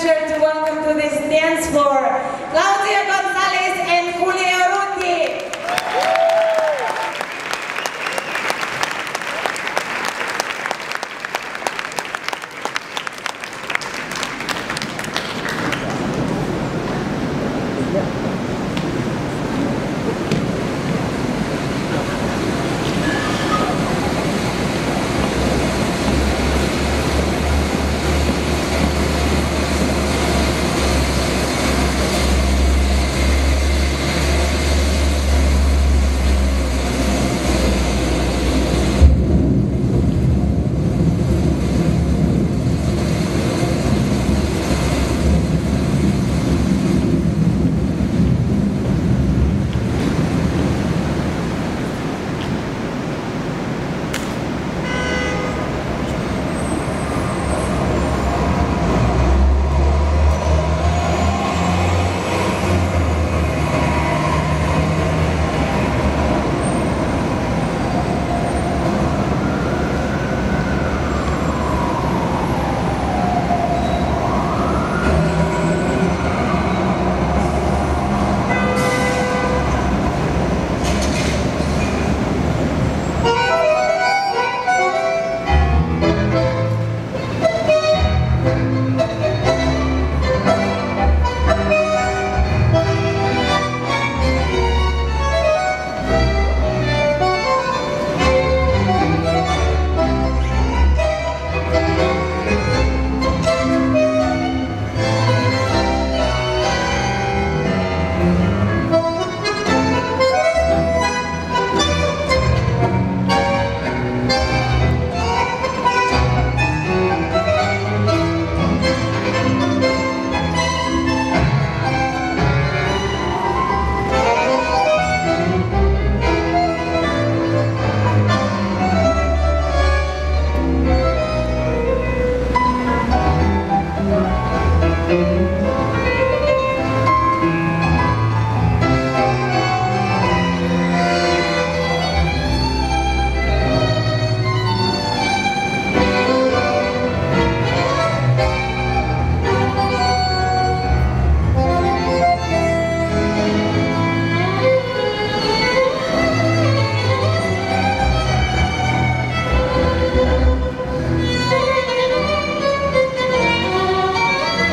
pleasure to welcome to this dance floor Claudia Gonzalez.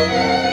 Música